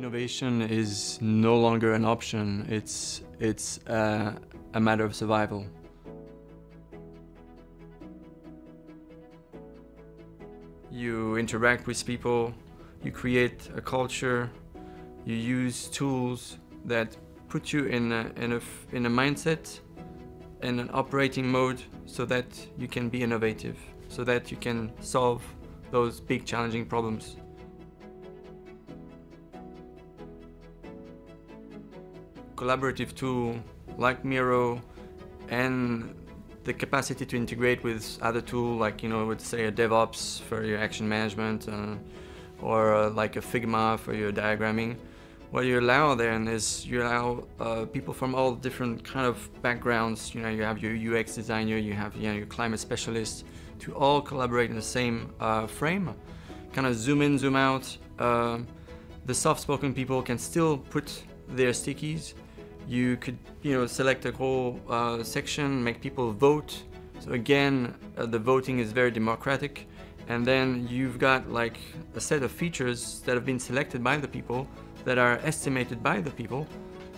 Innovation is no longer an option. It's it's a matter of survival. You interact with people, you create a culture, you use tools that put you in a, in a, in a mindset in an operating mode so that you can be innovative, so that you can solve those big challenging problems. Collaborative tool like Miro and the capacity to integrate with other tool like you know let's say a DevOps for your action management uh, or uh, like a Figma for your diagramming what you allow then is you allow uh, people from all different kind of backgrounds you know you have your UX designer you have you know, your climate specialist to all collaborate in the same uh, frame kind of zoom in zoom out uh, the soft-spoken people can still put their stickies you could you know select a whole uh, section make people vote so again uh, the voting is very democratic and then you've got like a set of features that have been selected by the people that are estimated by the people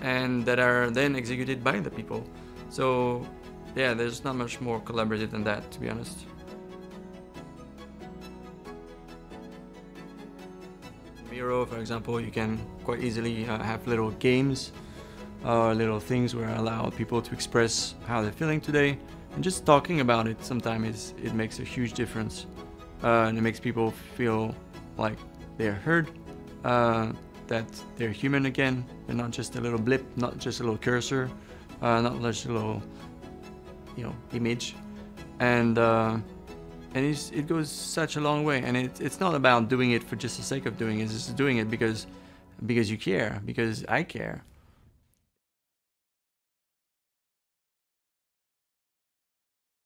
and that are then executed by the people. So yeah, there's not much more collaborative than that, to be honest. Miro, for example, you can quite easily uh, have little games uh, little things where I allow people to express how they're feeling today. And just talking about it sometimes it makes a huge difference. Uh, and it makes people feel like they're heard. Uh, that they're human again. They're not just a little blip, not just a little cursor, uh, not just a little, you know, image. And uh, and it goes such a long way. And it, it's not about doing it for just the sake of doing it. It's just doing it because because you care, because I care.